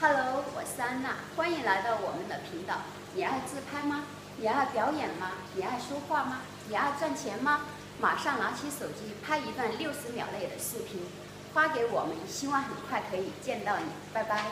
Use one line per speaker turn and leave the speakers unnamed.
hello，我是安娜，欢迎来到我们的频道。你爱自拍吗？你爱表演吗？你爱说话吗？你爱赚钱吗？马上拿起手机，拍一段六十秒内的视频发给我们，希望很快可以见到你。拜拜！